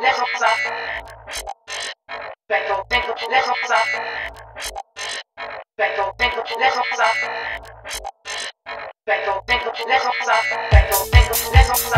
Let's go, let's go. Let's go, let's hop up. Back up, back up, let's hop up. Back up, back up, let's hop up. Back up, back up, let's hop up.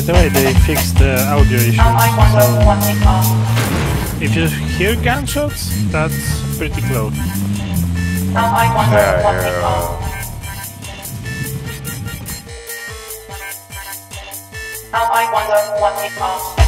By the way, they fixed the audio issue. So if you hear gunshots, that's pretty close. Yeah. Now I wonder what it.